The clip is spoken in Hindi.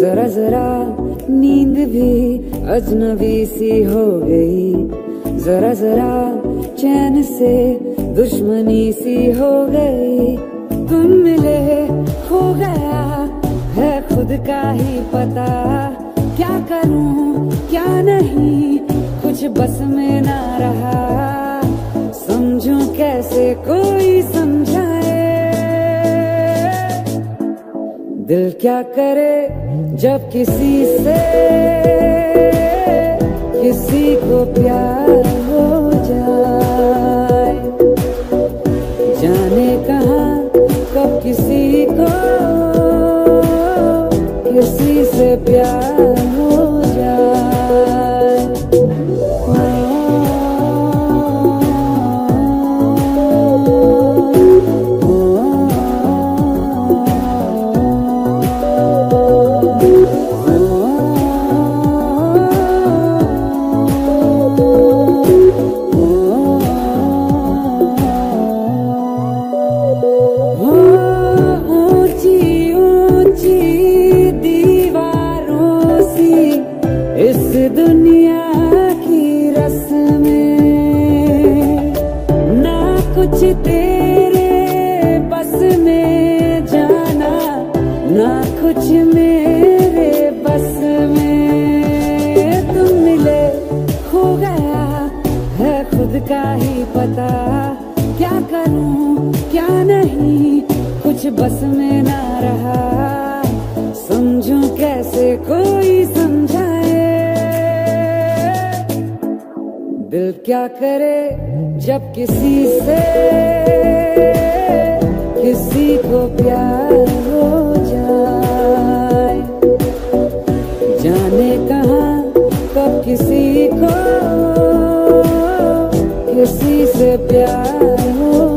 जरा जरा नींद भी अजनबी सी हो गई। जरा जरा चैन से दुश्मनी सी हो गई। तुम मिले हो गया है खुद का ही पता। क्या करूँ, क्या नहीं? बस में ना रहा। समझू कैसे कोई समझाए। दिल क्या करे जब किसी से? किसी को प्यार हो जाए। जाने कहा कब किसी को? किसी से प्यार इस दुनिया की रस्में, ना कुछ तेरे बस में जाना, ना कुछ मेरे बस में। तुम मिले हो गया है खुद का ही पता। क्या करूँ, क्या नहीं, कुछ बस में ना रहा। समझूं कैसे कोई क्या करे जब किसी से, किसी को प्यार हो जाए? जाने कहा कब किसी को, किसी से प्यार हो